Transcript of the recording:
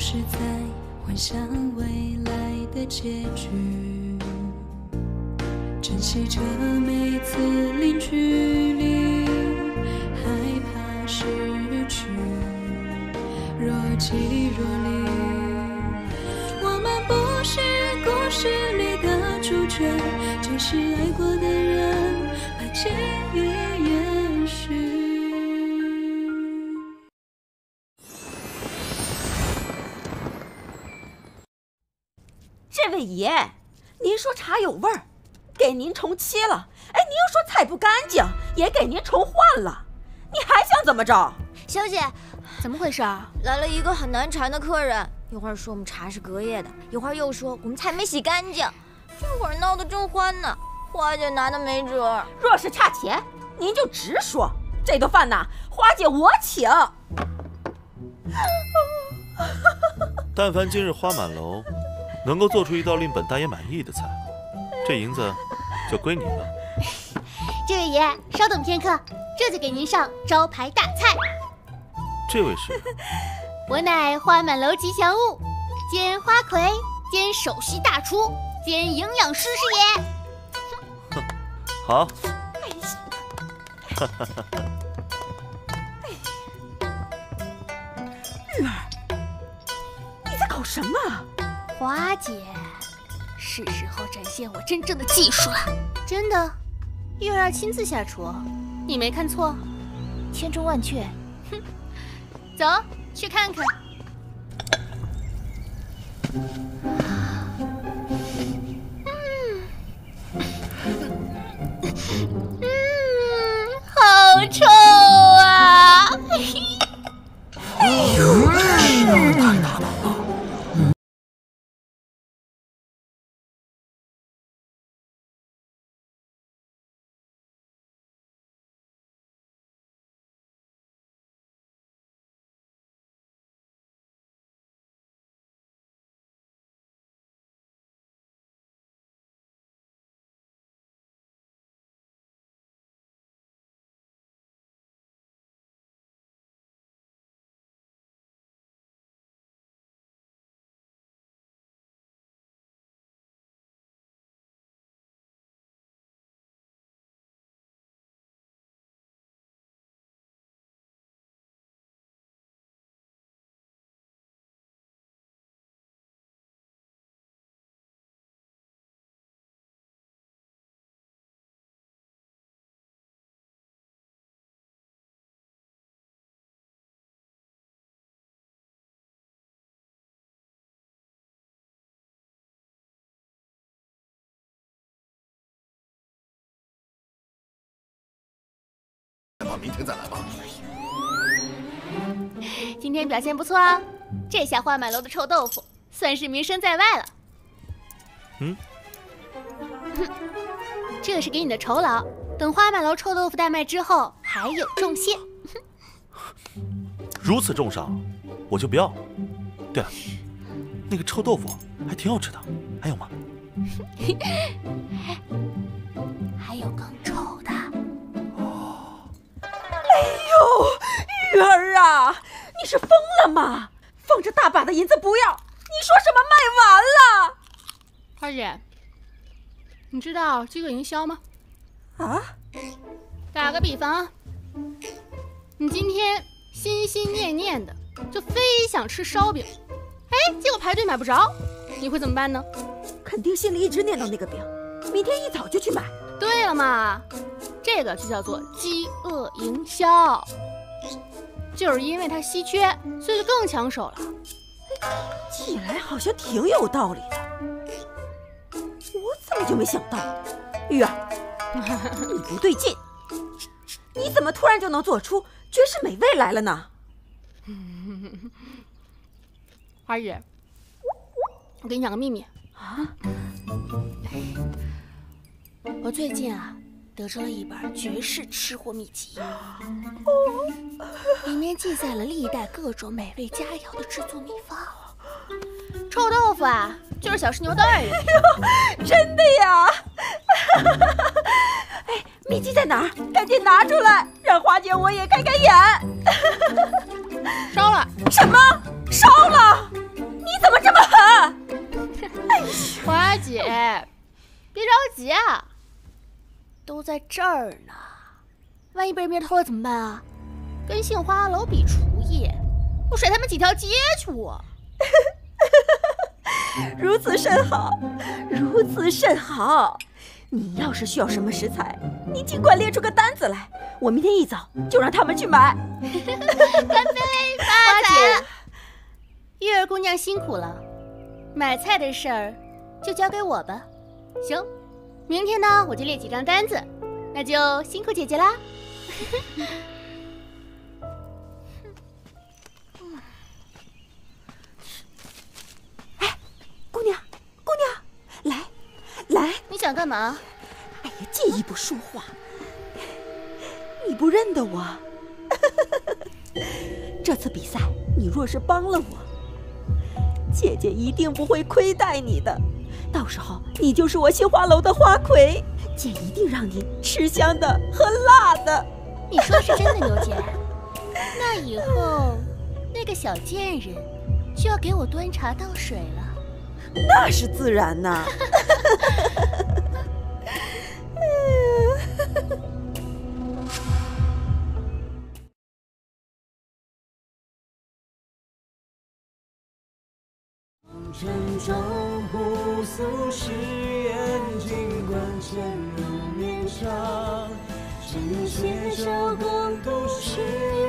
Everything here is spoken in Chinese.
是在幻想未来的结局，珍惜着每次零距离，害怕失去，若即若离。位爷，您说茶有味儿，给您重沏了。哎，您又说菜不干净，也给您重换了。你还想怎么着？小姐，怎么回事啊？来了一个很难缠的客人，一会儿说我们茶是隔夜的，一会儿又说我们菜没洗干净，这会儿闹得正欢呢，花姐拿的没辙。若是差钱，您就直说。这顿饭呐，花姐我请。但凡今日花满楼能够做出一道令本大爷满意的菜，这银子就归您了。这位爷，稍等片刻，这就给您上招牌大菜。这位是？我乃花满楼吉祥物，兼花魁，兼首席大厨，兼营养师师爷。哼，好。玉儿，你在搞什么？花姐，是时候展现我真正的技术了。真的，玉儿亲自下厨，你没看错，千真万确。哼，走去看看。嗯，好臭明天再来吧。今天表现不错啊，这下花满楼的臭豆腐算是名声在外了。嗯，哼，这是给你的酬劳。等花满楼臭豆腐大卖之后，还有重谢。如此重赏，我就不要了。对了，那个臭豆腐还挺好吃的，还有吗？你是疯了吗？放着大把的银子不要，你说什么卖完了？花姐，你知道饥饿营销吗？啊？打个比方，你今天心心念念的就非想吃烧饼，哎，结果排队买不着，你会怎么办呢？肯定心里一直念叨那个饼，明天一早就去买。对了嘛。这个就叫做饥饿营销，就是因为它稀缺，所以就更抢手了。起来好像挺有道理的，我怎么就没想到？玉儿，你不对劲，你怎么突然就能做出绝世美味来了呢？花姐，我给你讲个秘密啊，我最近啊。得知了一本绝世吃货秘籍，里面记载了历代各种美味佳肴的制作秘方。臭豆腐啊，就是小试牛刀而已。真的呀？哎，秘籍在哪儿？赶紧拿出来，让花姐我也开开眼。烧了？什么？烧了？你怎么这么狠？花姐，别着急啊，都在这儿呢，万一被人别偷了怎么办啊？跟杏花楼比厨艺，我甩他们几条街去我。如此甚好，如此甚好。你要是需要什么食材，你尽管列出个单子来，我明天一早就让他们去买。干杯，花姐！玉儿姑娘辛苦了，买菜的事儿就交给我吧。行，明天呢我就列几张单子，那就辛苦姐姐啦。想干嘛？哎呀，借一步说话。你不认得我？这次比赛，你若是帮了我，姐姐一定不会亏待你的。到时候你就是我杏花楼的花魁，姐一定让你吃香的喝辣的。你说是真的，牛姐？那以后那个小贱人就要给我端茶倒水了。那是自然呐。城中不诉誓言，尽管陷入绵长，只愿携手共度夕阳。